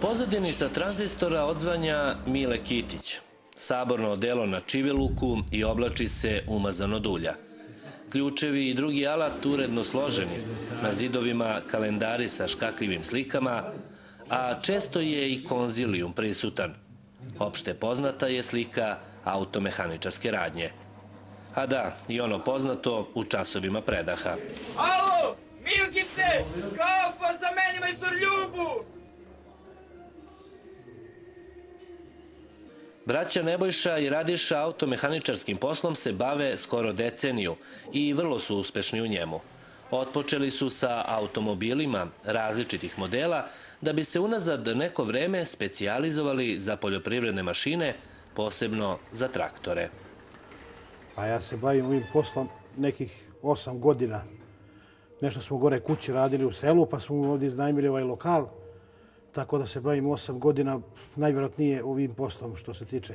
pozadini sa tranzistora odzvanja Mile Kitić. Saborno odelo na čiveluku i oblači se umazano dulja. Ključevi i drugi alat uredno složeni, na zidovima kalendari sa škakljivim slikama, a često je i konzilijum prisutan. Opšte poznata je slika automehaničarske radnje. A da, i ono poznato u časovima predaha. Alo, Milkice, Braća Nebojša i Radiša automehaničarskim poslom se bave skoro deceniju i vrlo su uspešni u njemu. Otpočeli su sa automobilima različitih modela da bi se unazad neko vreme specijalizovali za poljoprivredne mašine, posebno za traktore. A ja se bavim ovim poslom nekih osam godina. Nešto smo gore kući radili u selu, pa smo ovdje iznajmili ovaj lokal. Tako da se bavim osam godina, najvjerojatnije ovim poslom što se tiče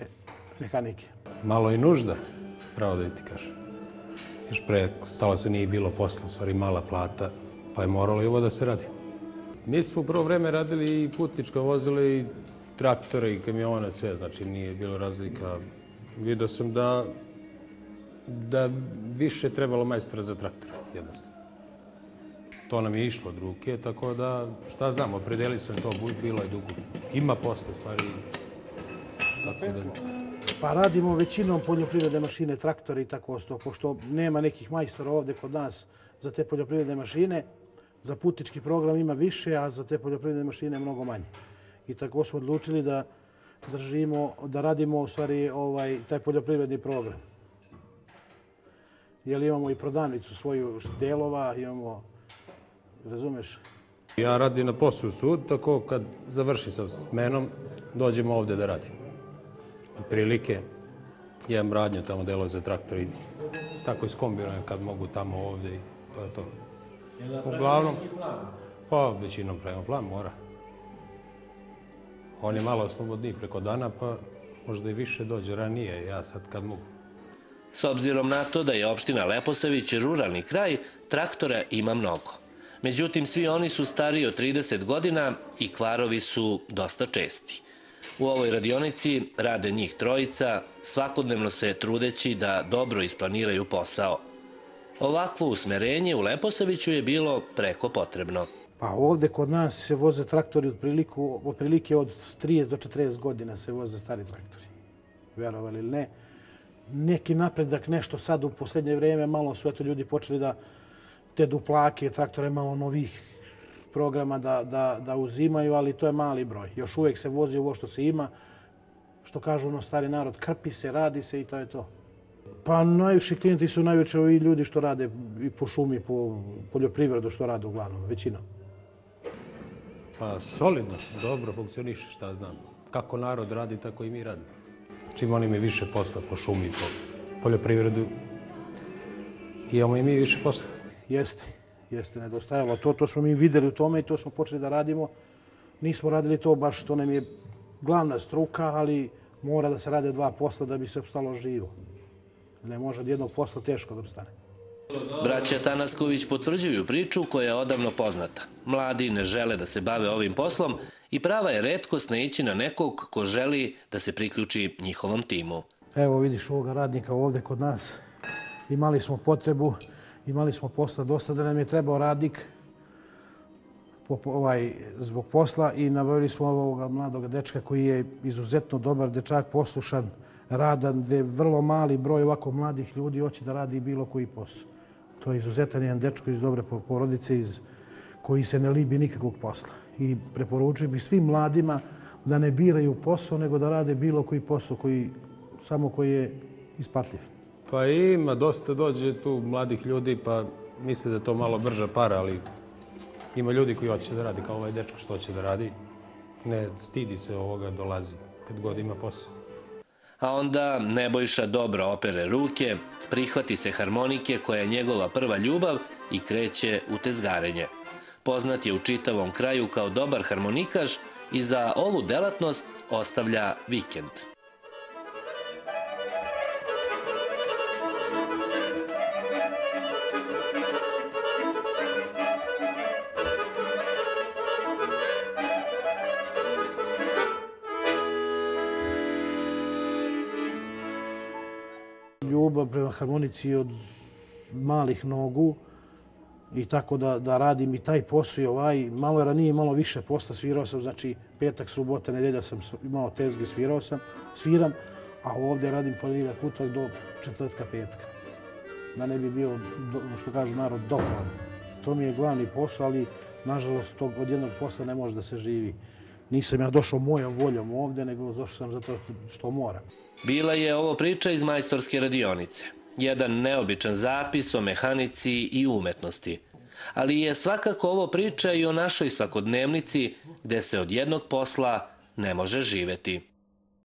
mehanike. Malo i nužda, pravo da ti kažem. Još pre stalo se nije bilo posla, stvari mala plata, pa je moralo i ovo da se radi. Mi smo u prvo vreme radili i putnička vozila i traktore i kamione, sve, znači nije bilo razlika. Vidio sam da da više trebalo majstora za traktore, jednostavno. To nam je išlo od ruke, tako da, šta znam, opredeli sam to, bilo je dugo. Ima posle, u stvari, tako da... Pa radimo većinom poljoprivredne mašine, traktore i tako osto, pošto nema nekih majstora ovde kod nas za te poljoprivredne mašine. Za putički program ima više, a za te poljoprivredne mašine mnogo manje. I tako smo odlučili da držimo, da radimo u stvari ovaj, taj poljoprivredni program jer imamo i prodavnicu svoju delova, imamo, razumeš? Ja radim na poslu sud, tako kad završi sa smenom, dođemo ovde da radim. Od prilike, imam radnju tamo delo za traktor i tako iskombinujem kad mogu tamo ovde i to je to. Uglavnom, pa većinom pravimo plan, mora. On je malo slobodniji preko dana, pa možda i više dođe ranije, ja sad kad mogu. S obzirom na to da je opština Leposavić ruralni kraj, traktora ima mnogo. Međutim, svi oni su stariji od 30 godina i kvarovi su dosta česti. U ovoj radionici rade njih trojica, svakodnevno se trudeći da dobro isplaniraju posao. Ovakvo usmerenje u Leposaviću je bilo preko potrebno. Pa ovde kod nas se voze traktori od, priliku, od prilike od 30 do 40 godina se voze stari traktori. Verovali ili ne neki napredak, nešto sad u poslednje vrijeme, malo su eto ljudi počeli da te duplake, traktore malo novih programa da, da, da uzimaju, ali to je mali broj. Još uvijek se vozi ovo što se ima, što kažu ono stari narod, krpi se, radi se i to je to. Pa najviši klijenti su najveće i ljudi što rade i po šumi, po poljoprivredu što rade uglavnom, većinom. Pa solidno, dobro funkcioniše, šta znam. Kako narod radi, tako i mi radimo čim oni imaju više posla po šumi, po poljoprivredu, imamo i mi više posla. Jeste, jeste nedostajalo. To, to smo mi videli u tome i to smo počeli da radimo. Nismo radili to baš, to nam je glavna struka, ali mora da se rade dva posla da bi se obstalo živo. Ne može od jednog posla teško da obstane. Braća Tanasković potvrđuju priču koja je odavno poznata. Mladi ne žele da se bave ovim poslom i prava je redkost naići na nekog ko želi da se priključi njihovom timu. Evo vidiš ovoga radnika ovde kod nas. Imali smo potrebu, imali smo posla dosta da nam je trebao radnik ovaj, zbog posla i nabavili smo ovoga mladog dečka koji je izuzetno dobar dečak, poslušan, radan, gde vrlo mali broj ovako mladih ljudi hoće da radi bilo koji posao. To je izuzetan jedan dečko iz dobre porodice iz koji se ne libi nikakvog posla. I preporučujem bi svim mladima da ne biraju posao, nego da rade bilo koji posao koji, samo koji je ispatljiv. Pa ima, dosta dođe tu mladih ljudi, pa misle da je to malo brža para, ali ima ljudi koji hoće da radi, kao ovaj dečko što hoće da radi. Ne stidi se ovoga, dolazi kad god ima posao a onda Nebojša dobro opere ruke, prihvati se harmonike koja je njegova prva ljubav i kreće u tezgarenje. Poznat je u čitavom kraju kao dobar harmonikaž i za ovu delatnost ostavlja vikend. Ljubav prema harmonici od malih nogu i tako da, da radim i taj posao i ovaj. Malo ranije, malo više posla svirao sam, znači petak, subota, nedelja sam imao tezge, svirao sam, sviram, a ovdje radim ponedjeljak, utorak do četvrtka, petka. Da ne bi bio, što kažu narod, dokolan. To mi je glavni posao, ali nažalost tog od jednog posla ne može da se živi. Nisam ja došao mojom voljom ovdje, nego došao sam zato što moram. Bila je ovo priča iz majstorske radionice. Jedan neobičan zapis o mehanici i umetnosti. Ali je svakako ovo priča i o našoj svakodnevnici gde se od jednog posla ne može živeti.